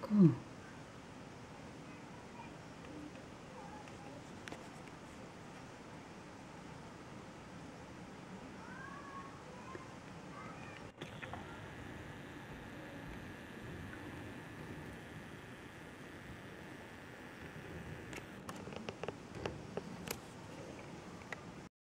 糟。